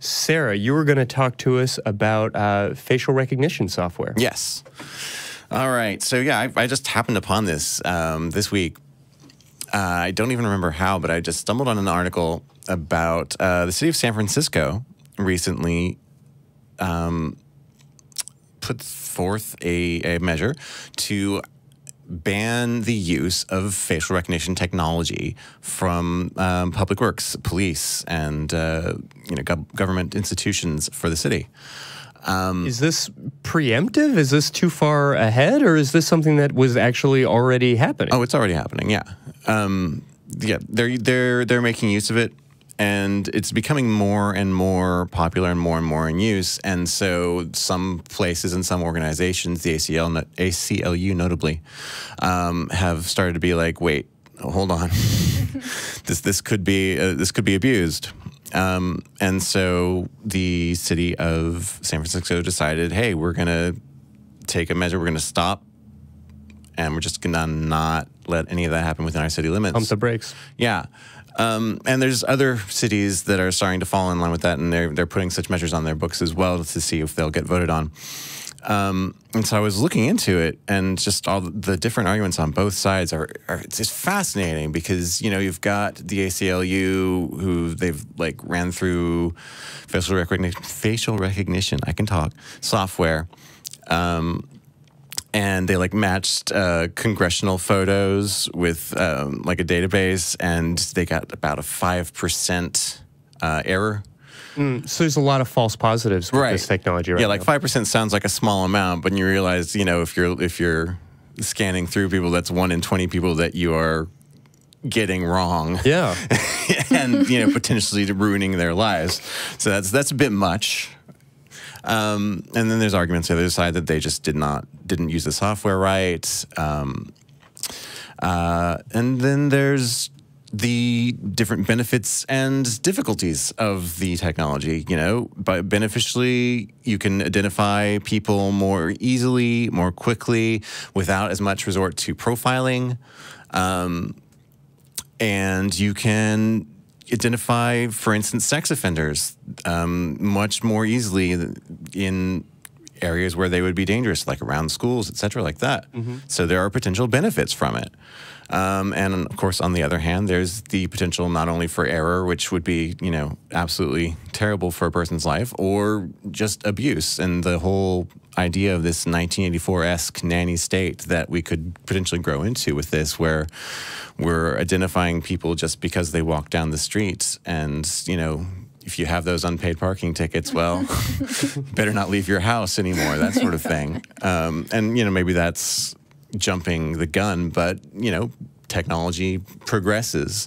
Sarah, you were going to talk to us about uh, facial recognition software. Yes. All right. So yeah, I, I just happened upon this um, this week. Uh, I don't even remember how, but I just stumbled on an article about uh, the city of San Francisco recently um, put forth a, a measure to ban the use of facial recognition technology from um, public works, police, and uh, you know gov- government institutions for the city. Is this preemptive? Is this too far ahead, or is this something that was actually already happening? Oh, it's already happening. Yeah, um, yeah. They're they're they're making use of it, and it's becoming more and more popular and more and more in use. And so, some places and some organizations, the ACL, ACLU notably, um, have started to be like, wait, hold on, this this could be uh, this could be abused. Um, and so the city of San Francisco decided, hey, we're gonna take a measure. We're gonna stop and we're just gonna not let any of that happen within our city limits. Pump the brakes. Yeah. Um, and there's other cities that are starting to fall in line with that, and they're they're putting such measures on their books as well to see if they'll get voted on. Um, and so I was looking into it, and just all the different arguments on both sides are, are it's just fascinating because you know you've got the ACLU who they've like ran through facial recognition, facial recognition. I can talk software. Um, and they like matched uh, congressional photos with um, like a database, and they got about a five percent uh, error. So there's a lot of false positives with this technology right yeah, like five percent sounds like a small amount, but you realize, you know, if you're if you're scanning through people, that's one in twenty people that you are getting wrong. Yeah. and you know potentially ruining their lives. So that's that's a bit much. Um, and then there's arguments the other side that they just did not didn't use the software right. Um, uh, and then there's the different benefits and difficulties of the technology. You know, by beneficially, you can identify people more easily, more quickly, without as much resort to profiling. Um, and you can identify, for instance, sex offenders um, much more easily in areas where they would be dangerous, like around schools, et cetera, like that. So there are potential benefits from it. Um, and of course, on the other hand, there's the potential not only for error, which would be, you know, absolutely terrible for a person's life, or just abuse. And the whole idea of this 1984 esque nanny state that we could potentially grow into with this, where we're identifying people just because they walk down the street and, you know, if you have those unpaid parking tickets, well, better not leave your house anymore, that sort of thing. Um, and, you know, maybe that's jumping the gun, but, you know, technology progresses.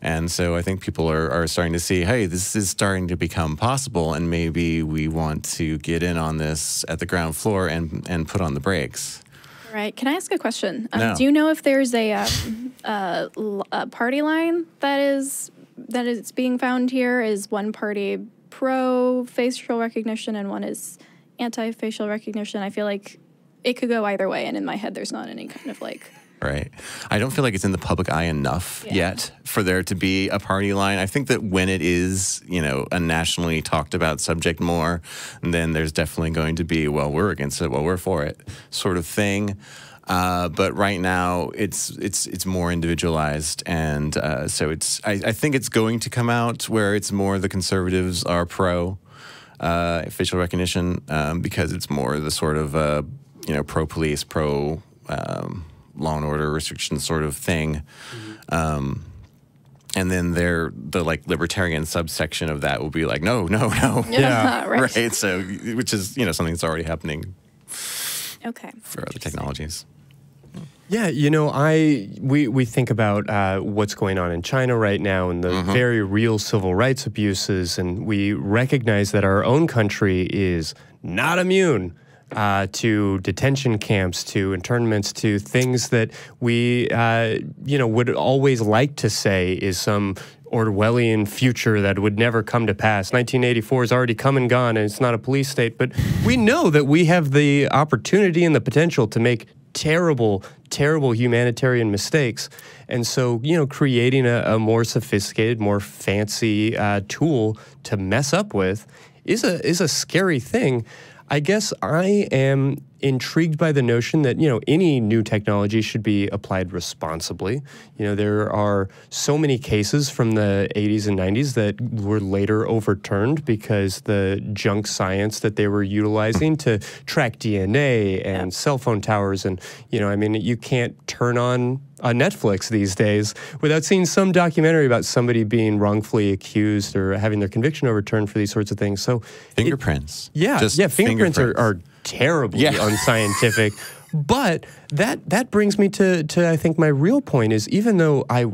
And so I think people are, are starting to see, hey, this is starting to become possible, and maybe we want to get in on this at the ground floor and, and put on the brakes. Right. Can I ask a question? Um, No. Do you know if there's a, um, uh, a party line that is that is being found here? Is one party pro facial recognition and one is anti facial recognition? I feel like it could go either way, and in my head, there's not any kind of like. Right. I don't feel like it's in the public eye enough Yeah. yet for there to be a party line. I think that when it is, you know, a nationally talked about subject more, then there's definitely going to be, well, we're against it, well, we're for it, sort of thing. Uh, but right now, it's it's it's more individualized, and uh, so it's. I, I think it's going to come out where it's more the conservatives are pro uh, facial recognition um, because it's more the sort of uh, you know pro police, pro um, law and order restriction sort of thing. Um, and then there, the like libertarian subsection of that will be like, no, no, no, Yeah, right. right. So, which is you know something that's already happening Okay. for other technologies. Yeah, you know, I we we think about uh, what's going on in China right now and the Mm-hmm. very real civil rights abuses, and we recognize that our own country is not immune uh, to detention camps, to internments, to things that we uh, you know would always like to say is some Orwellian future that would never come to pass. 1984 is already come and gone, and it's not a police state. But we know that we have the opportunity and the potential to make terrible, terrible humanitarian mistakes. And so, you know, creating a, a more sophisticated, more fancy uh, tool to mess up with is a is a scary thing. I guess I am intrigued by the notion that you know any new technology should be applied responsibly. You know there are so many cases from the 80s and 90s that were later overturned because the junk science that they were utilizing to track DNA and cell phone towers and you know I mean you can't turn on a Netflix these days without seeing some documentary about somebody being wrongfully accused or having their conviction overturned for these sorts of things. So fingerprints. It, yeah, Just yeah, fingerprints, fingerprints. Are, are terribly Yeah. unscientific. But that that brings me to to I think my real point is even though I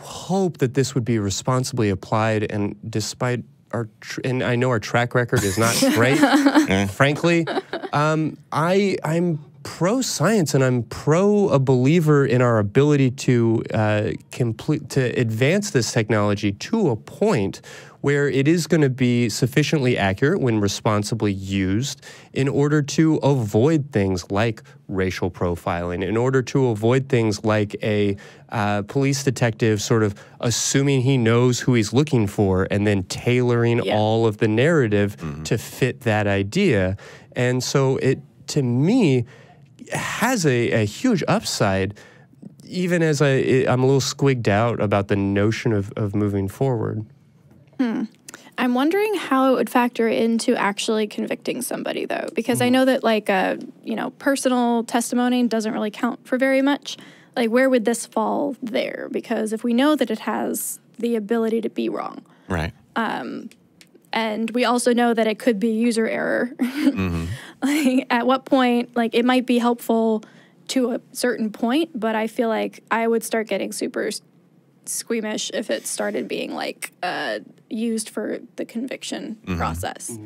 hope that this would be responsibly applied, and despite our tr- and I know our track record is not great, frankly, um, I I'm pro science and I'm pro a believer in our ability to uh, complete to advance this technology to a point where it is going to be sufficiently accurate when responsibly used in order to avoid things like racial profiling, in order to avoid things like a uh, police detective sort of assuming he knows who he's looking for and then tailoring Yeah. all of the narrative to fit that idea. And so it, to me, has a, a huge upside, even as I, I'm a little squigged out about the notion of, of moving forward. Hmm. I'm wondering how it would factor into actually convicting somebody, though, because I hmm. know that like uh, you know personal testimony doesn't really count for very much. Like, where would this fall there? Because if we know that it has the ability to be wrong, Right. Um, and we also know that it could be user error, mm-hmm. like at what point, like it might be helpful to a certain point, but I feel like I would start getting super squeamish if it started being like uh, used for the conviction process.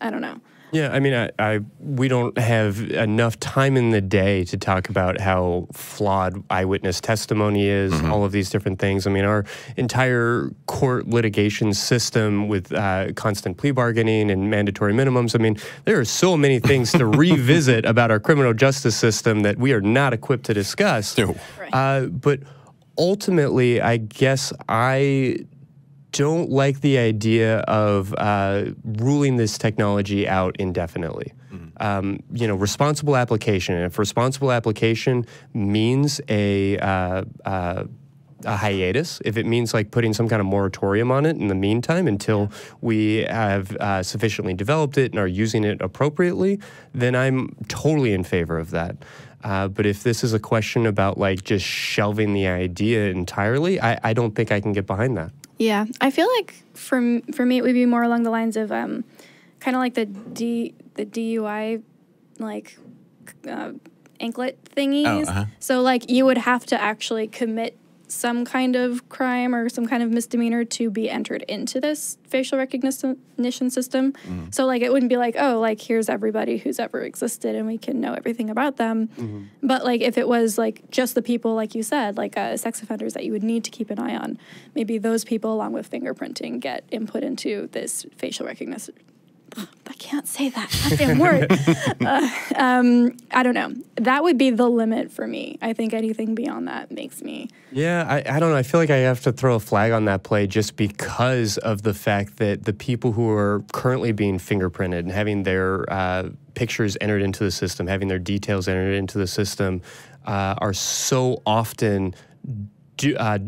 I don't know. Yeah, I mean, I, I we don't have enough time in the day to talk about how flawed eyewitness testimony is, all of these different things. I mean, our entire court litigation system with uh, constant plea bargaining and mandatory minimums. I mean, there are so many things to revisit about our criminal justice system that we are not equipped to discuss. No. Right. Uh, but ultimately, I guess I don't like the idea of uh, ruling this technology out indefinitely. Um, you know, responsible application. And if responsible application means a uh, uh, a hiatus, if it means like putting some kind of moratorium on it in the meantime until we have uh, sufficiently developed it and are using it appropriately, then I'm totally in favor of that. Uh, but if this is a question about like just shelving the idea entirely, I, I don't think I can get behind that. Yeah, I feel like for for me it would be more along the lines of um, kind of like the D the DUI like uh, anklet thingies. Oh, uh-huh. So like you would have to actually commit some kind of crime or some kind of misdemeanor to be entered into this facial recognition system. So like it wouldn't be like, oh, like here's everybody who's ever existed and we can know everything about them. But like if it was like just the people like you said, like uh, sex offenders that you would need to keep an eye on, maybe those people along with fingerprinting get input into this facial recognition. I can't say that goddamn word. Uh, um, I don't know. That would be the limit for me. I think anything beyond that makes me Yeah, I, I don't know. I feel like I have to throw a flag on that play just because of the fact that the people who are currently being fingerprinted and having their uh, pictures entered into the system, having their details entered into the system, uh, are so often. Do, uh,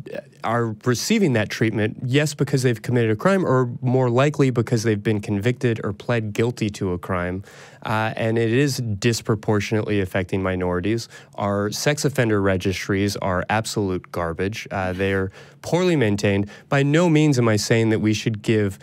are receiving that treatment, yes, because they've committed a crime, or more likely because they've been convicted or pled guilty to a crime. Uh, and it is disproportionately affecting minorities. Our sex offender registries are absolute garbage. Uh, they are poorly maintained. By no means am I saying that we should give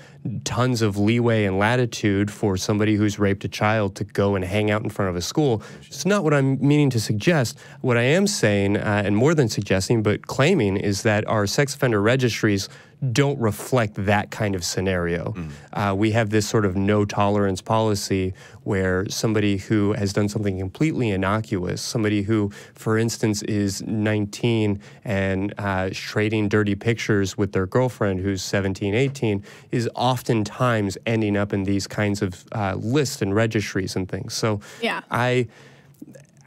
tons of leeway and latitude for somebody who's raped a child to go and hang out in front of a school. It's not what I'm meaning to suggest. What I am saying, uh, and more than suggesting, but claiming, is that our sex offender registries don't reflect that kind of scenario. Uh, we have this sort of no tolerance policy where somebody who has done something completely innocuous, somebody who, for instance, is 19 and uh, trading dirty pictures with their girlfriend who's 17, 18, is oftentimes ending up in these kinds of uh, lists and registries and things. So Yeah. I.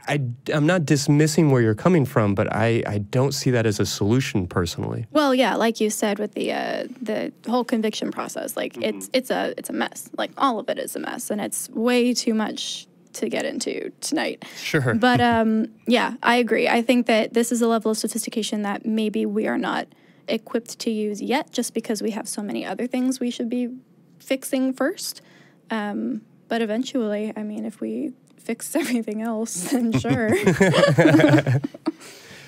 I, am not dismissing where you're coming from, but I, I don't see that as a solution personally. Well, yeah, like you said with the uh, the whole conviction process, like mm-hmm. it's it's a it's a mess. Like all of it is a mess, and it's way too much to get into tonight. Sure. But um, yeah, I agree. I think that this is a level of sophistication that maybe we are not equipped to use yet, just because we have so many other things we should be fixing first. Um, but eventually, I mean, if we fix everything else, then sure.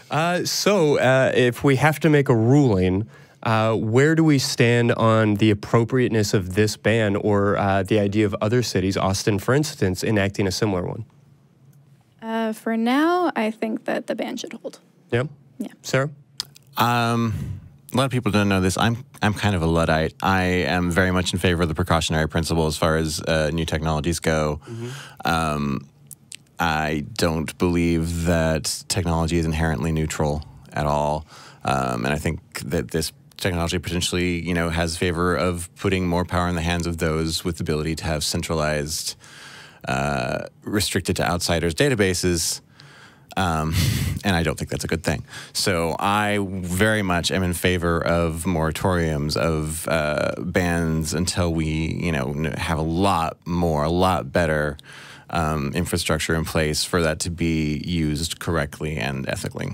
uh, so, uh, if we have to make a ruling, uh, where do we stand on the appropriateness of this ban or uh, the idea of other cities, Austin, for instance, enacting a similar one? Uh, for now, I think that the ban should hold. Yeah. Yeah. Sarah. Um, a lot of people don't know this. I'm I'm kind of a luddite. I am very much in favor of the precautionary principle as far as uh, new technologies go. Mm-hmm. Um, I don't believe that technology is inherently neutral at all, um, and I think that this technology potentially, you know, has favor of putting more power in the hands of those with the ability to have centralized, uh, restricted to outsiders databases um, and I don't think that's a good thing. So I very much am in favor of moratoriums, of uh, bans until we, you know, have a lot more, a lot better um, infrastructure in place for that to be used correctly and ethically.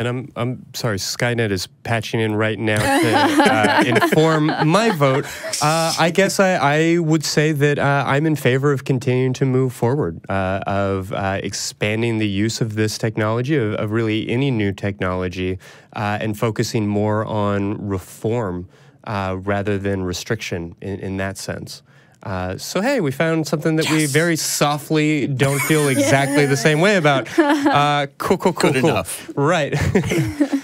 And I'm, I'm sorry, Skynet is patching in right now to uh, inform my vote. Uh, I guess I, I, would say that uh, I'm in favor of continuing to move forward, uh, of uh, expanding the use of this technology, of, of really any new technology, uh, and focusing more on reform rather than restriction in, in that sense. Uh, so hey, we found something that yes. we very softly don't feel exactly yeah. the same way about. Uh, cool, cool, cool, Good cool. Enough. Right.